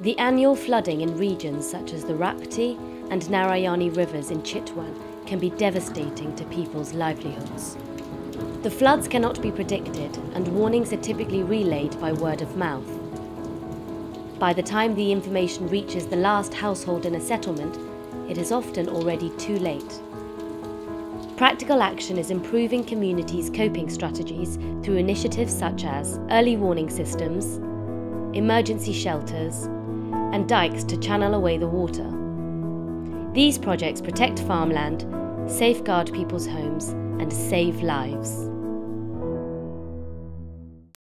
The annual flooding in regions such as the Rapti and Narayani rivers in Chitwan can be devastating to people's livelihoods. The floods cannot be predicted, and warnings are typically relayed by word of mouth. By the time the information reaches the last household in a settlement, it is often already too late. Practical action is improving communities' coping strategies through initiatives such as early warning systems, emergency shelters, and dikes to channel away the water. These projects protect farmland, safeguard people's homes, and save lives.